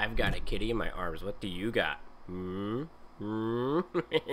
I've got a kitty in my arms. What do you got? Hmm? Hmm?